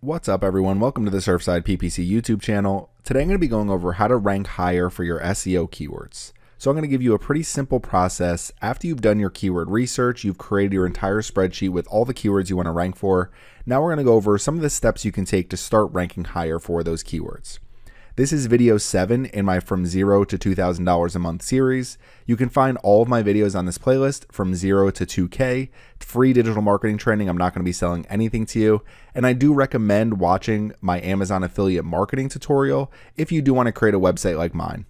What's up, everyone? Welcome to the Surfside PPC YouTube channel. Today, I'm going to be going over how to rank higher for your SEO keywords. So, I'm going to give you a pretty simple process. After you've done your keyword research, you've created your entire spreadsheet with all the keywords you want to rank for. Now, we're going to go over some of the steps you can take to start ranking higher for those keywords. This is video 7 in my From Zero to $2,000 a Month series. You can find all of my videos on this playlist from 0 to 2K. Free digital marketing training. I'm not going to be selling anything to you. And I do recommend watching my Amazon affiliate marketing tutorial if you do want to create a website like mine.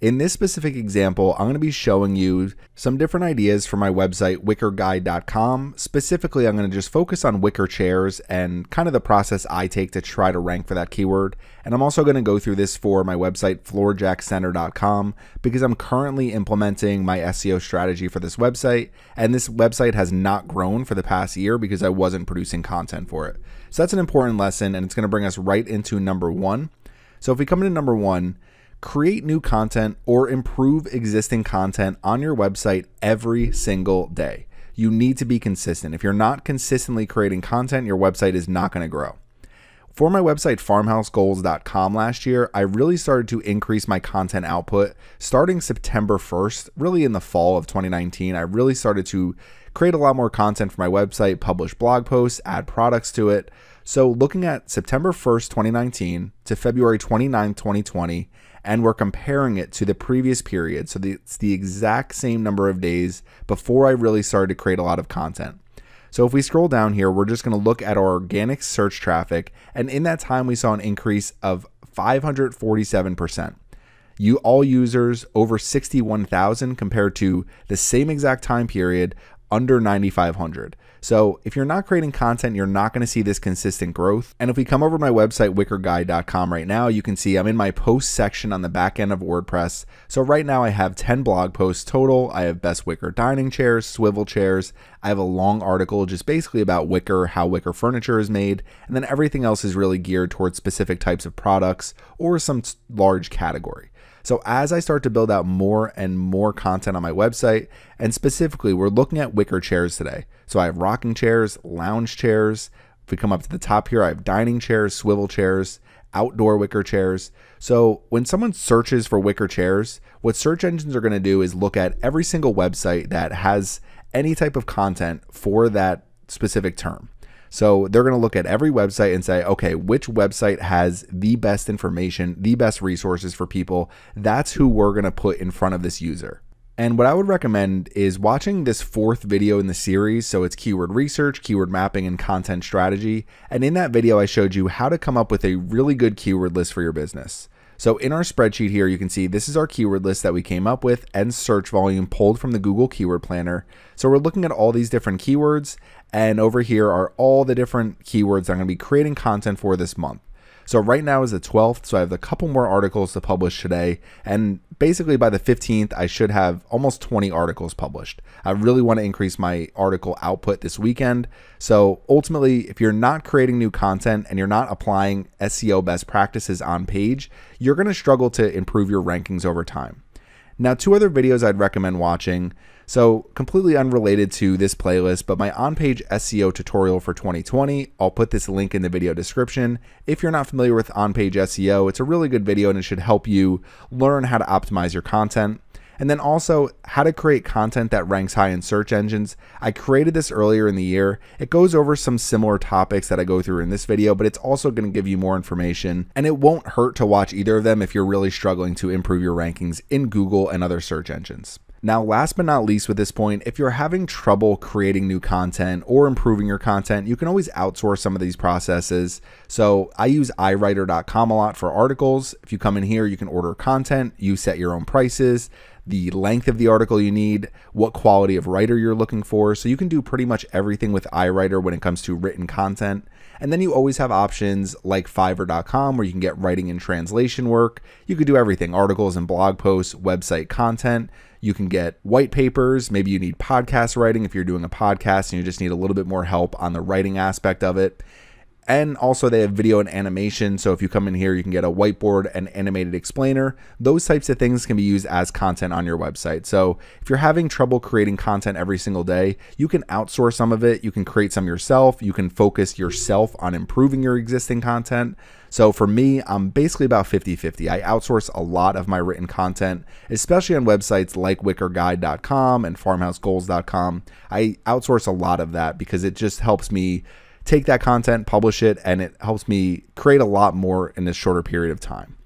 In this specific example, I'm going to be showing you some different ideas for my website, wickerguide.com. Specifically, I'm going to just focus on wicker chairs and kind of the process I take to try to rank for that keyword. And I'm also going to go through this for my website, floorjackcenter.com, because I'm currently implementing my SEO strategy for this website. And this website has not grown for the past year because I wasn't producing content for it. So that's an important lesson, and it's going to bring us right into number one. So if we come into number one, create new content or improve existing content on your website every single day. You need to be consistent. If you're not consistently creating content, your website is not going to grow. For my website, farmhousegoals.com last year, I really started to increase my content output starting September 1st, really in the fall of 2019. I really started to create a lot more content for my website, publish blog posts, add products to it. So, looking at September 1st, 2019 to February 29, 2020, and we're comparing it to the previous period. So the, it's the exact same number of days before I really started to create a lot of content. So if we scroll down here, we're just going to look at our organic search traffic. And in that time, we saw an increase of 547%. You all users over 61,000 compared to the same exact time period under 9,500. So if you're not creating content, you're not going to see this consistent growth. And if we come over to my website, wickerguide.com right now, you can see I'm in my post section on the back end of WordPress. So right now I have 10 blog posts total. I have best wicker dining chairs, swivel chairs. I have a long article just basically about wicker, how wicker furniture is made. And then everything else is really geared towards specific types of products or some large category. So as I start to build out more and more content on my website, and specifically, we're looking at wicker chairs today. So I have rocking chairs, lounge chairs. If we come up to the top here, I have dining chairs, swivel chairs, outdoor wicker chairs. So when someone searches for wicker chairs, what search engines are going to do is look at every single website that has any type of content for that specific term. So they're going to look at every website and say, okay, which website has the best information, the best resources for people? That's who we're going to put in front of this user. And what I would recommend is watching this fourth video in the series. So it's keyword research, keyword mapping, and content strategy. And in that video, I showed you how to come up with a really good keyword list for your business. So in our spreadsheet here, you can see this is our keyword list that we came up with and search volume pulled from the Google Keyword Planner. So we're looking at all these different keywords and over here are all the different keywords I'm going to be creating content for this month. So right now is the 12th, so I have a couple more articles to publish today, and basically by the 15th, I should have almost 20 articles published. I really want to increase my article output this weekend. So ultimately, if you're not creating new content and you're not applying SEO best practices on page, you're going to struggle to improve your rankings over time. Now, two other videos I'd recommend watching. So, completely unrelated to this playlist, but my on page SEO tutorial for 2020. I'll put this link in the video description. If you're not familiar with on page SEO, it's a really good video and it should help you learn how to optimize your content. And then also how to create content that ranks high in search engines. I created this earlier in the year. It goes over some similar topics that I go through in this video, but it's also going to give you more information. And it won't hurt to watch either of them if you're really struggling to improve your rankings in Google and other search engines. Now, last but not least with this point, if you're having trouble creating new content or improving your content, you can always outsource some of these processes. So I use iWriter.com a lot for articles. If you come in here, you can order content, you set your own prices, the length of the article you need, what quality of writer you're looking for. So you can do pretty much everything with iWriter when it comes to written content. And then you always have options like fiverr.com where you can get writing and translation work. You could do everything articles and blog posts, website content. You can get white papers. Maybe you need podcast writing if you're doing a podcast and you just need a little bit more help on the writing aspect of it. And also, they have video and animation. So, if you come in here, you can get a whiteboard and animated explainer. Those types of things can be used as content on your website. So, if you're having trouble creating content every single day, you can outsource some of it. You can create some yourself. You can focus yourself on improving your existing content. So for me, I'm basically about 50 50. I outsource a lot of my written content, especially on websites like wickerguide.com and farmhousegoals.com. I outsource a lot of that because it just helps me take that content, publish it, and it helps me create a lot more in a shorter period of time.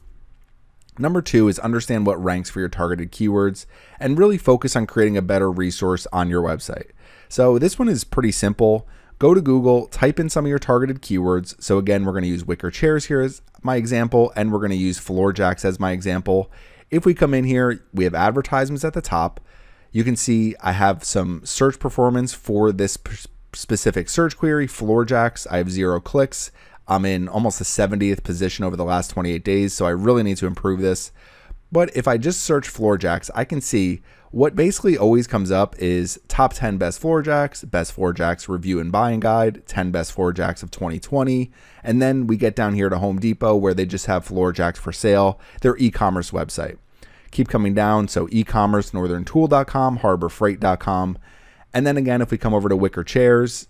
Number two is understand what ranks for your targeted keywords and really focus on creating a better resource on your website. So, this one is pretty simple. Go to Google, type in some of your targeted keywords. So, again, we're going to use wicker chairs here as my example, and we're going to use floor jacks as my example. If we come in here, we have advertisements at the top. You can see I have some search performance for this specific search query, floor jacks. I have zero clicks. I'm in almost the 70th position over the last 28 days, so I really need to improve this. But if I just search floor jacks, I can see what basically always comes up is top 10 best floor jacks, best floor jacks review and buying guide, 10 best floor jacks of 2020. And then we get down here to Home Depot where they just have floor jacks for sale, their e commerce website. Keep coming down. So e commerce, northerntool.com, harborfreight.com. And then again, if we come over to wicker chairs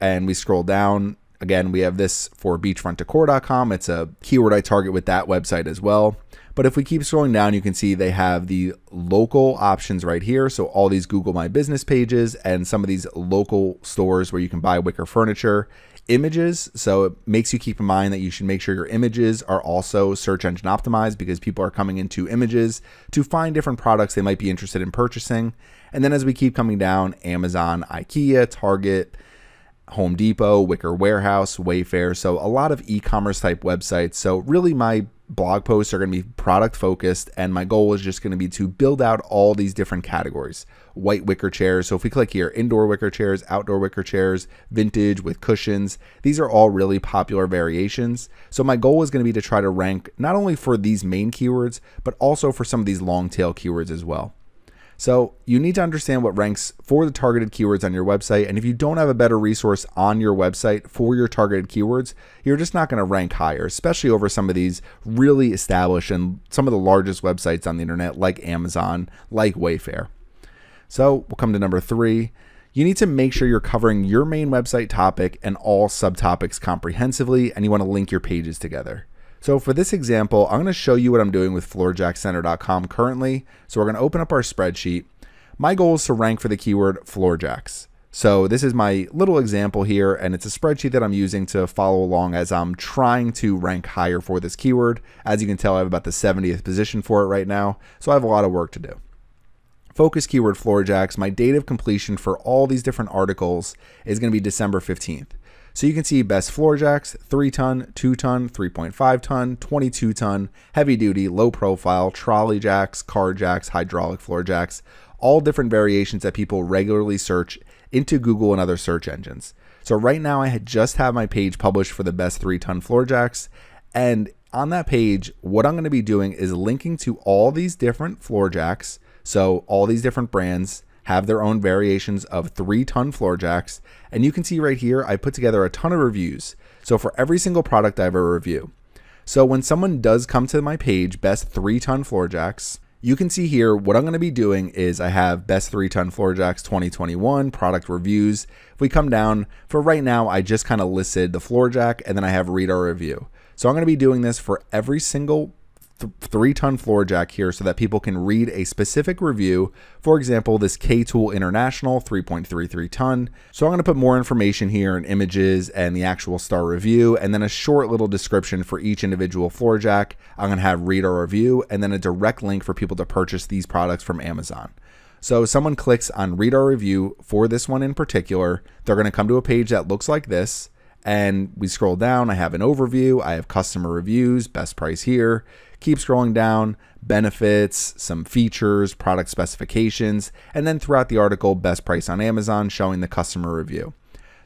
and we scroll down, again, we have this for beachfrontdecor.com. It's a keyword I target with that website as well. But if we keep scrolling down, you can see they have the local options right here. So all these Google My Business pages and some of these local stores where you can buy wicker furniture images. So it makes you keep in mind that you should make sure your images are also search engine optimized because people are coming into images to find different products they might be interested in purchasing. And then as we keep coming down, Amazon, IKEA, Target, Home Depot, Wicker Warehouse, Wayfair. So a lot of e-commerce type websites. So really my blog posts are going to be product focused and my goal is just going to be to build out all these different categories white wicker chairs so if we click here indoor wicker chairs outdoor wicker chairs vintage with cushions these are all really popular variations so my goal is going to be to try to rank not only for these main keywords but also for some of these long tail keywords as well so you need to understand what ranks for the targeted keywords on your website. And if you don't have a better resource on your website for your targeted keywords, you're just not going to rank higher, especially over some of these really established and some of the largest websites on the internet, like Amazon, like Wayfair. So we'll come to number three. You need to make sure you're covering your main website topic and all subtopics comprehensively, and you want to link your pages together. So for this example, I'm going to show you what I'm doing with floorjackcenter.com currently. So we're going to open up our spreadsheet. My goal is to rank for the keyword floorjacks. So this is my little example here, and it's a spreadsheet that I'm using to follow along as I'm trying to rank higher for this keyword. As you can tell, I have about the 70th position for it right now, so I have a lot of work to do. Focus keyword floorjacks, my date of completion for all these different articles is going to be December 15th. So you can see best floor jacks, 3 ton, 2 ton, 3.5 ton, 22 ton, heavy duty, low profile, trolley jacks, car jacks, hydraulic floor jacks, all different variations that people regularly search into Google and other search engines. So right now I just have my page published for the best 3 ton floor jacks and on that page what I'm going to be doing is linking to all these different floor jacks, so all these different brands have their own variations of three ton floor jacks. And you can see right here, I put together a ton of reviews. So for every single product, I have a review. So when someone does come to my page, best three ton floor jacks, you can see here what I'm going to be doing is I have best three ton floor jacks 2021 product reviews. If we come down for right now, I just kind of listed the floor jack and then I have read our review. So I'm going to be doing this for every single th three ton floor jack here so that people can read a specific review. For example, this K-Tool International 3.33 ton. So I'm going to put more information here and images and the actual star review and then a short little description for each individual floor jack. I'm going to have read our review and then a direct link for people to purchase these products from Amazon. So someone clicks on read our review for this one in particular, they're going to come to a page that looks like this and we scroll down. I have an overview. I have customer reviews, best price here. Keep scrolling down, benefits, some features, product specifications, and then throughout the article, best price on Amazon showing the customer review.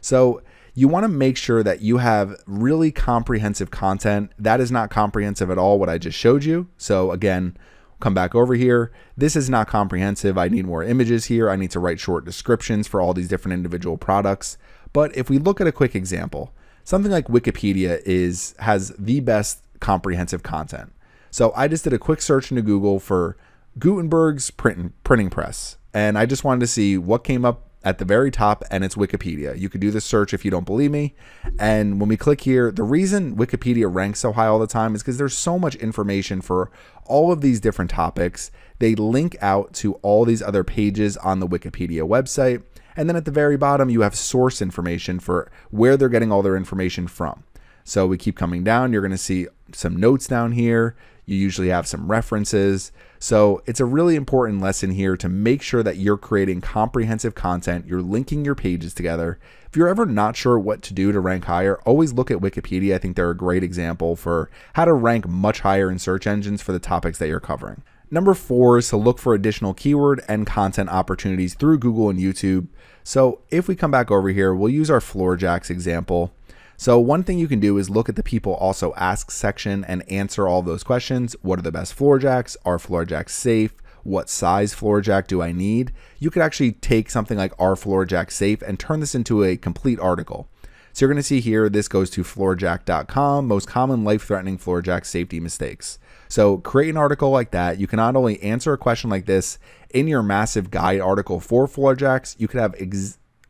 So you want to make sure that you have really comprehensive content. That is not comprehensive at all, what I just showed you. So again, come back over here. This is not comprehensive. I need more images here. I need to write short descriptions for all these different individual products. But if we look at a quick example, something like Wikipedia is has the best comprehensive content. So I just did a quick search into Google for Gutenberg's print, printing press, and I just wanted to see what came up at the very top and it's Wikipedia. You could do the search if you don't believe me. And when we click here, the reason Wikipedia ranks so high all the time is because there's so much information for all of these different topics. They link out to all these other pages on the Wikipedia website. And then at the very bottom, you have source information for where they're getting all their information from. So we keep coming down. You're going to see some notes down here. You usually have some references. So it's a really important lesson here to make sure that you're creating comprehensive content, you're linking your pages together. If you're ever not sure what to do to rank higher, always look at Wikipedia. I think they're a great example for how to rank much higher in search engines for the topics that you're covering. Number four is to look for additional keyword and content opportunities through Google and YouTube. So if we come back over here, we'll use our floor jacks example. So one thing you can do is look at the people also ask section and answer all those questions. What are the best floor jacks? Are floor jacks safe? What size floor jack do I need? You could actually take something like Are floor jack safe and turn this into a complete article. So you're going to see here, this goes to floorjack.com, most common life-threatening floor jack safety mistakes. So create an article like that. You can not only answer a question like this in your massive guide article for floor jacks, you could have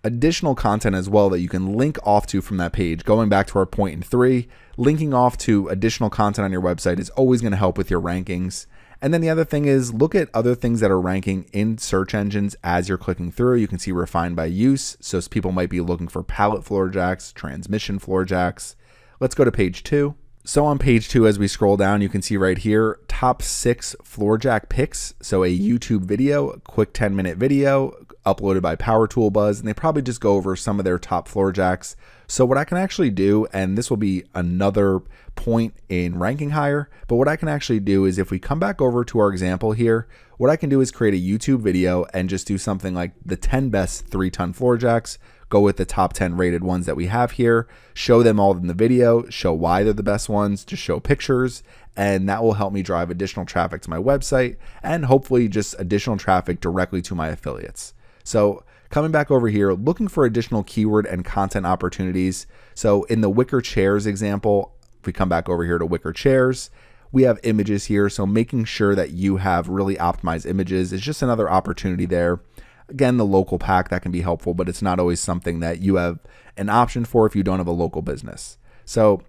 additional content as well that you can link off to from that page. Going back to our point in three, linking off to additional content on your website is always going to help with your rankings. And then the other thing is look at other things that are ranking in search engines as you're clicking through. You can see refined by use. So people might be looking for pallet floor jacks, transmission floor jacks. Let's go to page two. So on page two, as we scroll down, you can see right here, top six floor jack picks. So a YouTube video, quick 10 minute video uploaded by Power Tool Buzz, and they probably just go over some of their top floor jacks. So what I can actually do, and this will be another point in ranking higher, but what I can actually do is if we come back over to our example here, what I can do is create a YouTube video and just do something like the 10 best three ton floor jacks go with the top 10 rated ones that we have here, show them all in the video, show why they're the best ones, just show pictures, and that will help me drive additional traffic to my website and hopefully just additional traffic directly to my affiliates. So coming back over here, looking for additional keyword and content opportunities. So in the wicker chairs example, if we come back over here to wicker chairs, we have images here. So making sure that you have really optimized images is just another opportunity there. Again, the local pack that can be helpful, but it's not always something that you have an option for if you don't have a local business. So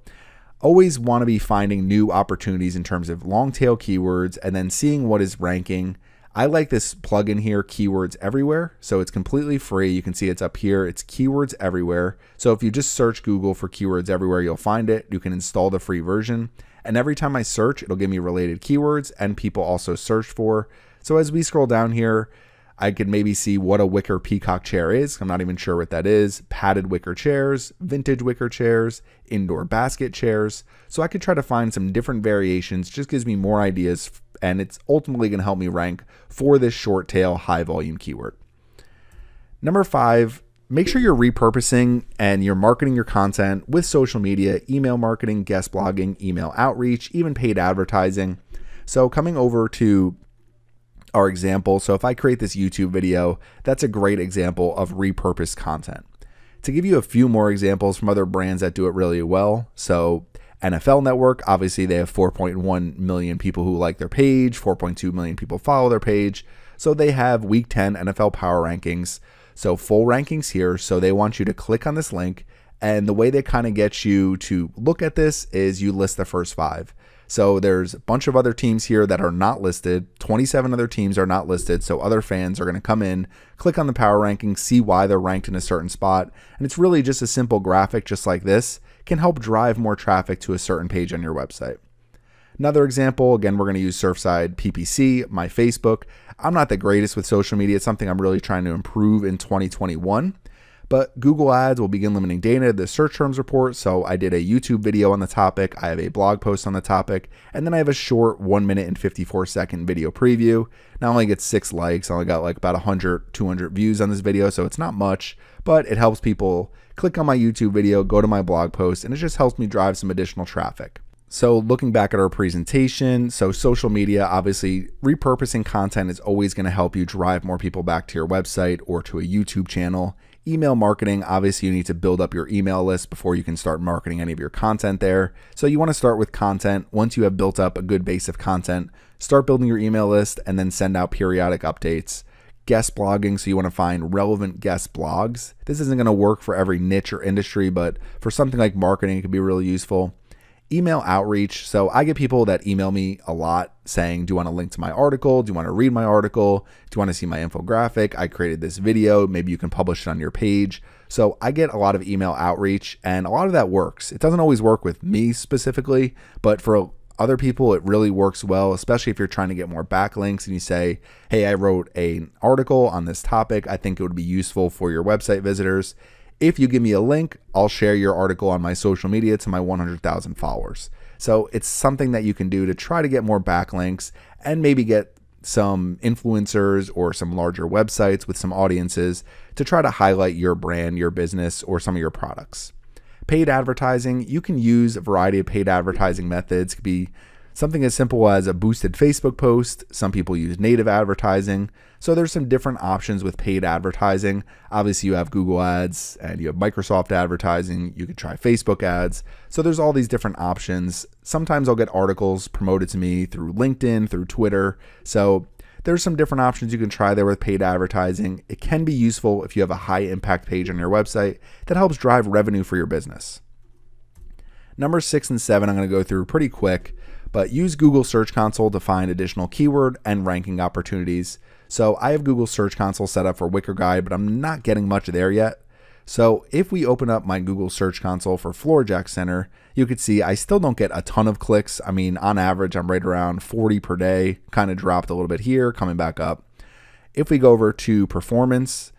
always want to be finding new opportunities in terms of long tail keywords and then seeing what is ranking. I like this plugin here, Keywords Everywhere. So it's completely free. You can see it's up here. It's Keywords Everywhere. So if you just search Google for Keywords Everywhere, you'll find it. You can install the free version. And every time I search, it'll give me related keywords and people also search for. So as we scroll down here, I could maybe see what a wicker peacock chair is. I'm not even sure what that is. Padded wicker chairs, vintage wicker chairs, indoor basket chairs. So I could try to find some different variations, just gives me more ideas, and it's ultimately going to help me rank for this short tail high volume keyword. Number five, make sure you're repurposing and you're marketing your content with social media, email marketing, guest blogging, email outreach, even paid advertising. So coming over to our example. So if I create this YouTube video, that's a great example of repurposed content. To give you a few more examples from other brands that do it really well. So NFL Network, obviously they have 4.1 million people who like their page, 4.2 million people follow their page. So they have week 10 NFL power rankings. So full rankings here. So they want you to click on this link. And the way they kind of get you to look at this is you list the first five. So there's a bunch of other teams here that are not listed. 27 other teams are not listed. So other fans are going to come in, click on the power ranking, see why they're ranked in a certain spot. And it's really just a simple graphic just like this can help drive more traffic to a certain page on your website. Another example, again, we're going to use Surfside PPC, my Facebook. I'm not the greatest with social media. It's something I'm really trying to improve in 2021. But Google Ads will begin limiting data to the search terms report. So I did a YouTube video on the topic. I have a blog post on the topic. And then I have a short one minute and 54 second video preview. Now I only get six likes. I only got like about 100, 200 views on this video. So it's not much, but it helps people click on my YouTube video, go to my blog post, and it just helps me drive some additional traffic. So looking back at our presentation, so social media, obviously repurposing content is always going to help you drive more people back to your website or to a YouTube channel Email marketing, obviously, you need to build up your email list before you can start marketing any of your content there. So, you want to start with content. Once you have built up a good base of content, start building your email list and then send out periodic updates. Guest blogging, so you want to find relevant guest blogs. This isn't going to work for every niche or industry, but for something like marketing, it could be really useful email outreach. So I get people that email me a lot saying, Do you want to link to my article? Do you want to read my article? Do you want to see my infographic? I created this video. Maybe you can publish it on your page. So I get a lot of email outreach, and a lot of that works. It doesn't always work with me specifically, but for other people it really works well especially if you're trying to get more backlinks and you say hey i wrote an article on this topic i think it would be useful for your website visitors if you give me a link, I'll share your article on my social media to my 100,000 followers. So it's something that you can do to try to get more backlinks and maybe get some influencers or some larger websites with some audiences to try to highlight your brand, your business, or some of your products. Paid advertising, you can use a variety of paid advertising methods. It could be Something as simple as a boosted Facebook post. Some people use native advertising. So there's some different options with paid advertising. Obviously, you have Google Ads and you have Microsoft advertising. You could try Facebook ads. So there's all these different options. Sometimes I'll get articles promoted to me through LinkedIn, through Twitter. So there's some different options you can try there with paid advertising. It can be useful if you have a high impact page on your website that helps drive revenue for your business. Number six and seven, I'm going to go through pretty quick but use Google Search Console to find additional keyword and ranking opportunities. So I have Google Search Console set up for Wicker Guide, but I'm not getting much there yet. So if we open up my Google Search Console for Floorjack Center, you could see I still don't get a ton of clicks. I mean, on average, I'm right around 40 per day, kind of dropped a little bit here, coming back up. If we go over to performance,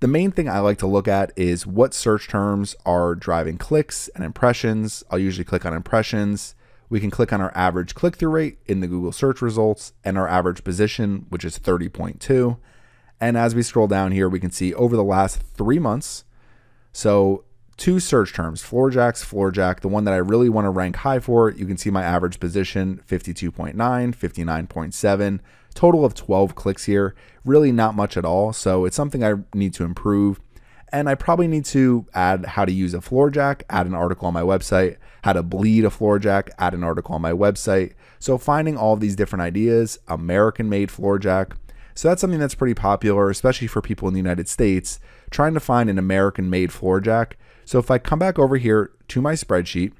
the main thing I like to look at is what search terms are driving clicks and impressions. I'll usually click on impressions we can click on our average click through rate in the Google search results and our average position, which is 30.2. And as we scroll down here, we can see over the last three months. So, two search terms Floorjacks, Floorjack, the one that I really want to rank high for. You can see my average position 52.9, 59.7, total of 12 clicks here. Really not much at all. So, it's something I need to improve. And I probably need to add how to use a floor jack, add an article on my website, how to bleed a floor jack, add an article on my website. So finding all these different ideas, American made floor jack. So that's something that's pretty popular, especially for people in the United States, trying to find an American made floor jack. So if I come back over here to my spreadsheet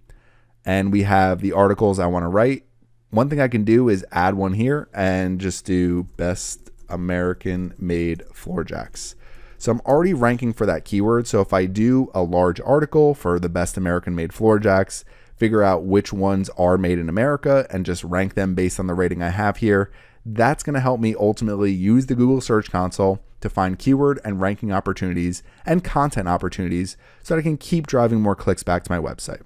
and we have the articles I want to write, one thing I can do is add one here and just do best American made Floorjacks. So I'm already ranking for that keyword. So if I do a large article for the best American made floor jacks, figure out which ones are made in America and just rank them based on the rating I have here, that's going to help me ultimately use the Google Search Console to find keyword and ranking opportunities and content opportunities so that I can keep driving more clicks back to my website.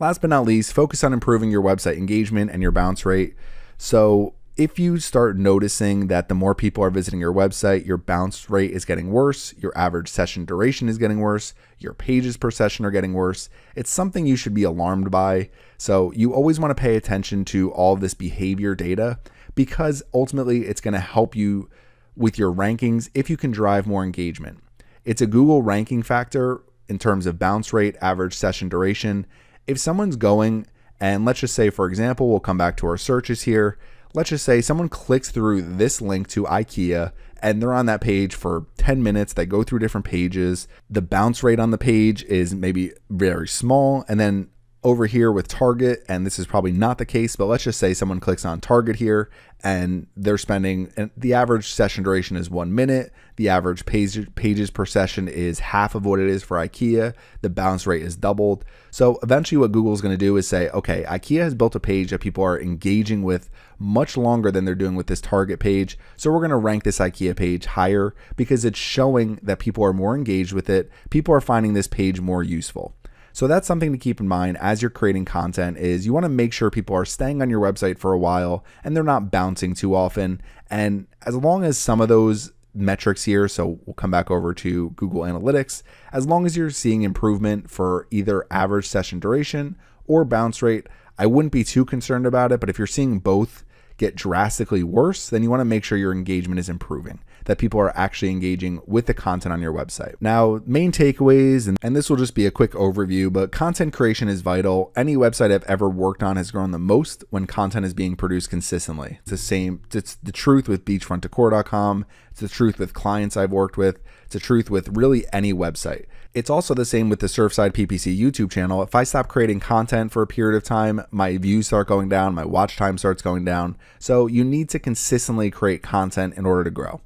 Last but not least, focus on improving your website engagement and your bounce rate. So if you start noticing that the more people are visiting your website, your bounce rate is getting worse, your average session duration is getting worse, your pages per session are getting worse, it's something you should be alarmed by. So, you always want to pay attention to all this behavior data because ultimately it's going to help you with your rankings if you can drive more engagement. It's a Google ranking factor in terms of bounce rate, average session duration. If someone's going, and let's just say, for example, we'll come back to our searches here let's just say someone clicks through this link to IKEA and they're on that page for 10 minutes. They go through different pages. The bounce rate on the page is maybe very small. And then over here with Target, and this is probably not the case, but let's just say someone clicks on Target here and they're spending, and the average session duration is one minute. The average page, pages per session is half of what it is for IKEA. The bounce rate is doubled. So eventually, what Google is going to do is say, okay, IKEA has built a page that people are engaging with much longer than they're doing with this Target page. So we're going to rank this IKEA page higher because it's showing that people are more engaged with it. People are finding this page more useful. So that's something to keep in mind as you're creating content is you want to make sure people are staying on your website for a while and they're not bouncing too often. And as long as some of those metrics here, so we'll come back over to Google Analytics, as long as you're seeing improvement for either average session duration or bounce rate, I wouldn't be too concerned about it, but if you're seeing both, get drastically worse, then you want to make sure your engagement is improving, that people are actually engaging with the content on your website. Now, main takeaways, and, and this will just be a quick overview, but content creation is vital. Any website I've ever worked on has grown the most when content is being produced consistently. It's the same, it's the truth with beachfrontdecor.com, it's the truth with clients I've worked with, it's the truth with really any website. It's also the same with the Surfside PPC YouTube channel. If I stop creating content for a period of time, my views start going down, my watch time starts going down. So you need to consistently create content in order to grow.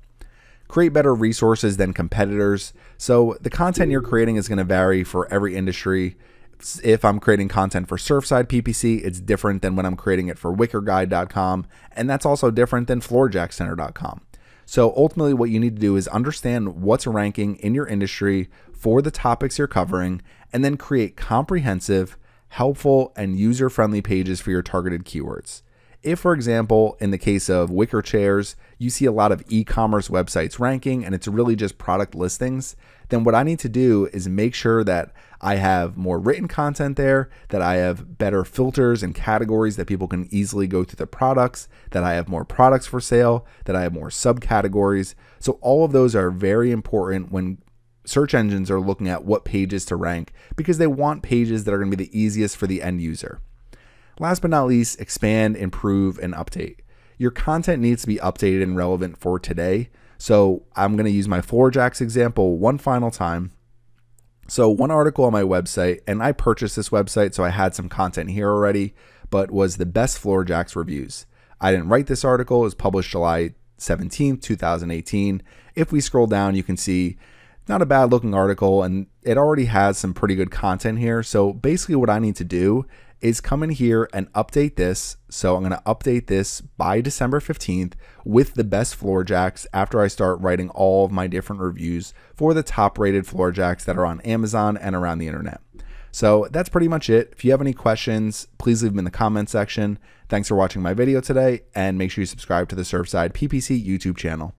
Create better resources than competitors. So the content you're creating is going to vary for every industry. If I'm creating content for Surfside PPC, it's different than when I'm creating it for wickerguide.com, and that's also different than floorjackcenter.com. So ultimately, what you need to do is understand what's ranking in your industry for the topics you're covering, and then create comprehensive, helpful, and user friendly pages for your targeted keywords. If, for example, in the case of wicker chairs, you see a lot of e commerce websites ranking and it's really just product listings, then what I need to do is make sure that I have more written content there, that I have better filters and categories that people can easily go through the products, that I have more products for sale, that I have more subcategories. So, all of those are very important when search engines are looking at what pages to rank because they want pages that are going to be the easiest for the end user. Last but not least, expand, improve, and update. Your content needs to be updated and relevant for today. So I'm going to use my Floorjacks example one final time. So one article on my website, and I purchased this website, so I had some content here already, but was the best Floorjacks reviews. I didn't write this article. It was published July 17th, 2018. If we scroll down, you can see not a bad looking article and it already has some pretty good content here. So basically what I need to do is come in here and update this. So I'm going to update this by December 15th with the best floor jacks after I start writing all of my different reviews for the top rated floor jacks that are on Amazon and around the internet. So that's pretty much it. If you have any questions, please leave them in the comment section. Thanks for watching my video today and make sure you subscribe to the Surfside PPC YouTube channel.